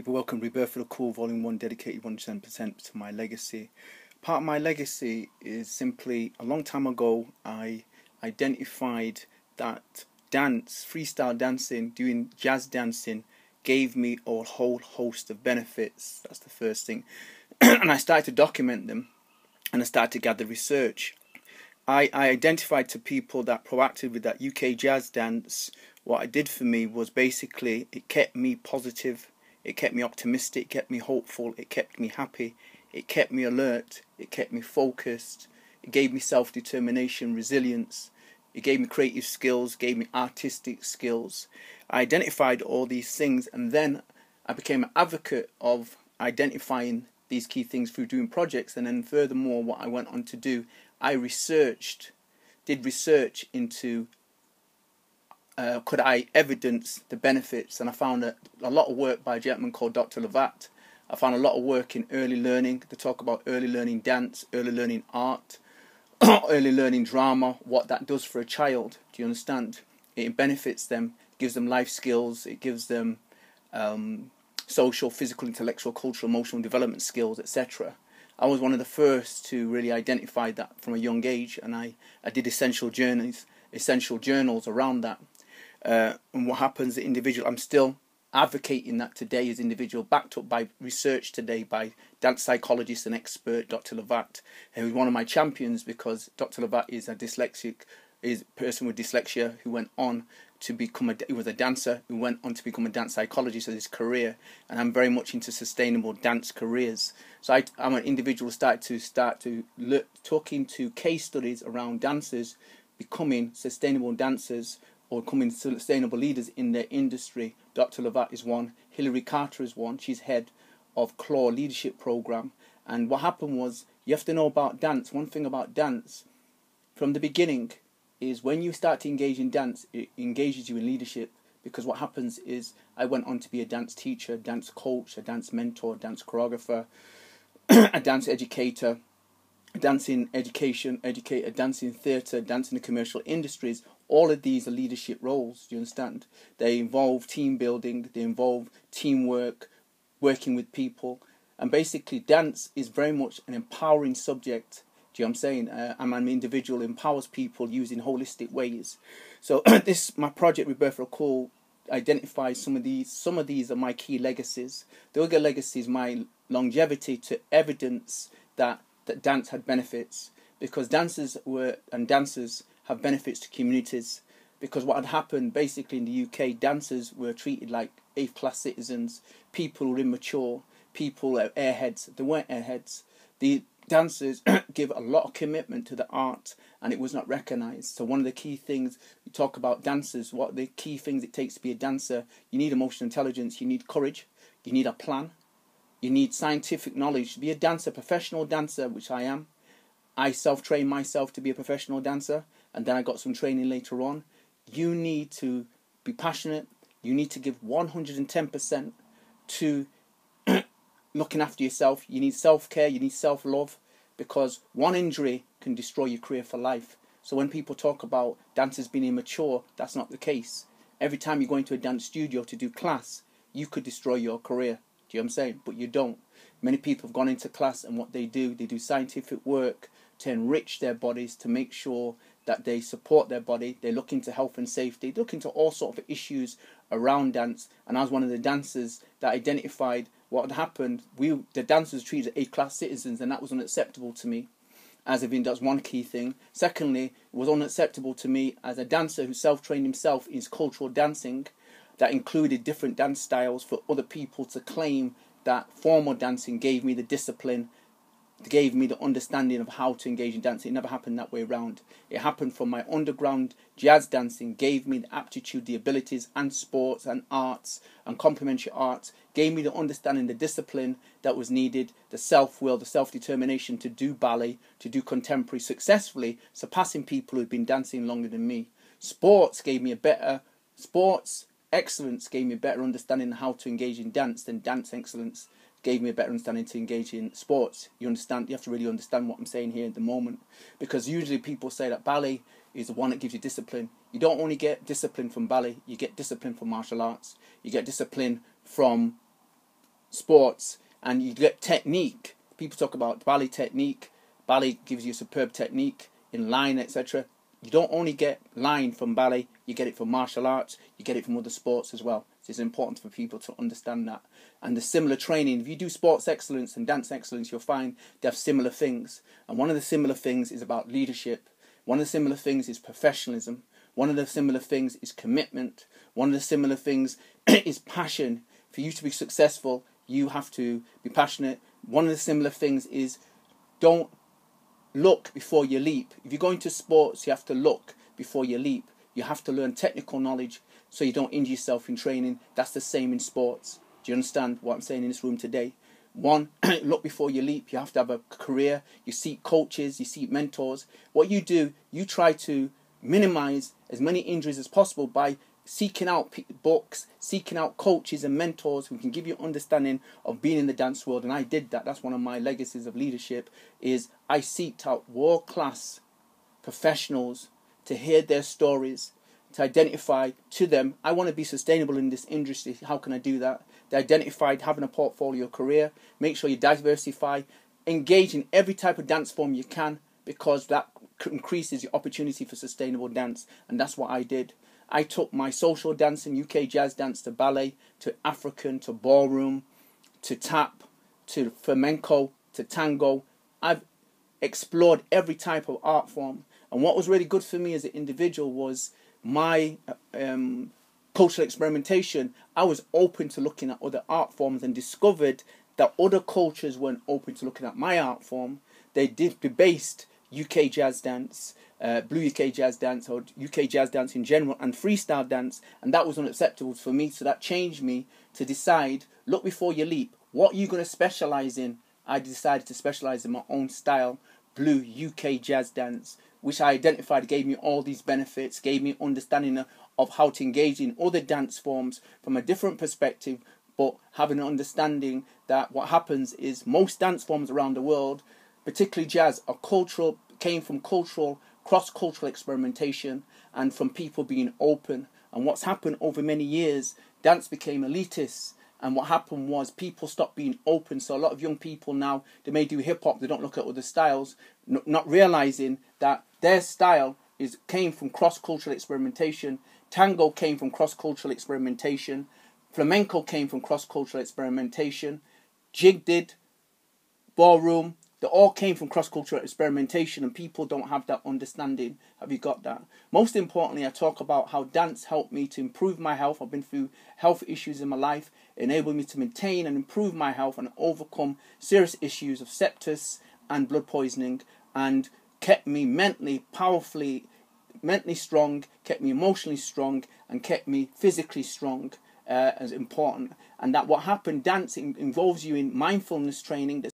People, welcome Rebirth of the Cool, Volume 1, dedicated 100% to my legacy. Part of my legacy is simply a long time ago, I identified that dance, freestyle dancing, doing jazz dancing, gave me a whole host of benefits. That's the first thing. and I started to document them and I started to gather research. I, I identified to people that proactive with that UK jazz dance, what it did for me was basically it kept me positive, it kept me optimistic, it kept me hopeful, it kept me happy, it kept me alert, it kept me focused, it gave me self determination, resilience, it gave me creative skills, gave me artistic skills. I identified all these things and then I became an advocate of identifying these key things through doing projects and then furthermore what I went on to do I researched did research into uh, could I evidence the benefits and I found a, a lot of work by a gentleman called Dr. Lovatt I found a lot of work in early learning to talk about early learning dance early learning art early learning drama what that does for a child do you understand it benefits them gives them life skills it gives them um, social, physical, intellectual, cultural, emotional development skills, etc. I was one of the first to really identify that from a young age, and I, I did essential journeys, essential journals around that. Uh, and what happens, the individual, I'm still advocating that today as individual, backed up by research today by dance psychologist and expert Dr. Lovatt, who's one of my champions because Dr. Lovatt is a dyslexic, is a person with dyslexia who went on to become a he was a dancer who went on to become a dance psychologist as his career and I'm very much into sustainable dance careers so I, I'm an individual start to start to look talking to case studies around dancers becoming sustainable dancers or becoming sustainable leaders in their industry. Dr. Lovatt is one. Hilary Carty is one. She's head of Clore leadership program. And what happened was you have to know about dance. One thing about dance from the beginning is when you start to engage in dance, it engages you in leadership. Because what happens is I went on to be a dance teacher, dance coach, a dance mentor, dance choreographer, a dance educator, dancing education educator, dancing theatre, dancing the commercial industries. All of these are leadership roles. Do you understand? They involve team building. They involve teamwork, working with people, and basically dance is very much an empowering subject do you know what I'm saying? Uh, I'm an individual empowers people using holistic ways. So this my project Rebirth Cool identifies some of these. Some of these are my key legacies. The other legacy is my longevity to evidence that that dance had benefits because dancers were and dancers have benefits to communities. Because what had happened basically in the UK, dancers were treated like eighth class citizens, people were immature, people are airheads. They weren't airheads. The dancers give a lot of commitment to the art and it was not recognized. So one of the key things you talk about dancers, what the key things it takes to be a dancer, you need emotional intelligence, you need courage, you need a plan, you need scientific knowledge. To be a dancer, professional dancer, which I am, I self trained myself to be a professional dancer and then I got some training later on. You need to be passionate, you need to give 110% to looking after yourself. You need self care, you need self love, because one injury can destroy your career for life. So when people talk about dancers being immature, that's not the case. Every time you go into a dance studio to do class, you could destroy your career. Do you know what I'm saying? But you don't. Many people have gone into class and what they do, they do scientific work to enrich their bodies, to make sure that they support their body. They look into health and safety. They look into all sort of issues around dance. And I was one of the dancers that identified what had happened. We the dancers treated A-class citizens, and that was unacceptable to me. As even that's one key thing. Secondly, it was unacceptable to me as a dancer who self-trained himself in cultural dancing, that included different dance styles for other people to claim that formal dancing gave me the discipline gave me the understanding of how to engage in dancing. It never happened that way around. It happened from my underground jazz dancing, gave me the aptitude, the abilities, and sports and arts and complementary arts, gave me the understanding, the discipline that was needed, the self will, the self determination to do ballet, to do contemporary successfully, surpassing people who'd been dancing longer than me. Sports gave me a better, sports excellence gave me a better understanding of how to engage in dance than dance excellence gave me a better understanding to engage in sports. You understand? You have to really understand what I'm saying here at the moment, because usually people say that ballet is the one that gives you discipline. You don't only get discipline from ballet; you get discipline from martial arts. You get discipline from sports and you get technique. People talk about ballet technique. Ballet gives you superb technique in line, etc. You don't only get line from ballet, you get it from martial arts, you get it from other sports as well. So it's important for people to understand that. And the similar training, if you do sports excellence and dance excellence, you'll find they have similar things. And one of the similar things is about leadership. One of the similar things is professionalism. One of the similar things is commitment. One of the similar things is passion. For you to be successful, you have to be passionate. One of the similar things is don't look before you leap. If you're going to sports, you have to look before you leap. You have to learn technical knowledge so you don't injure yourself in training. That's the same in sports. Do you understand what I'm saying in this room today? One, look before you leap. You have to have a career. You seek coaches, you seek mentors. What you do, you try to minimize as many injuries as possible by seeking out books, seeking out coaches and mentors who can give you understanding of being in the dance world. And I did that. That's one of my legacies of leadership. Is I seeked out world class professionals to hear their stories, to identify to them. I want to be sustainable in this industry. How can I do that? They identified having a portfolio career. Make sure you diversify. Engage in every type of dance form you can because that increases your opportunity for sustainable dance. And that's what I did. I took my social dancing, UK jazz dance, to ballet, to African, to ballroom, to tap, to flamenco, to tango. I've explored every type of art form. And what was really good for me as an individual was my um, cultural experimentation. I was open to looking at other art forms and discovered that other cultures weren't open to looking at my art form. They did debased UK jazz dance, uh, BLU UK jazz dance, or UK jazz dance in general, and freestyle dance, and that was unacceptable for me. So that changed me to decide: look before you leap. What are you going to specialize in? I decided to specialize in my own style, BLU UK jazz dance, which I identified gave me all these benefits, gave me understanding of how to engage in other dance forms from a different perspective, but having an understanding that what happens is most dance forms around the world particularly jazz, are cultural came from cultural cross-cultural experimentation and from people being open. And what's happened over many years, dance became elitist. And what happened was people stopped being open. So a lot of young people now they may do hip hop, they don't look at other styles, n- not realizing that their style is came from cross-cultural experimentation. Tango came from cross-cultural experimentation. Flamenco came from cross-cultural experimentation. Jig did. Ballroom, they all came from cross cultural experimentation, and people don't have that understanding. Have you got that? Most importantly, I talk about how dance helped me to improve my health. I've been through health issues in my life, enabled me to maintain and improve my health and overcome serious issues of sepsis and blood poisoning, and kept me mentally powerfully, mentally strong, kept me emotionally strong, and kept me physically strong. Uh, as important, and that what happened, dancing involves you in mindfulness training.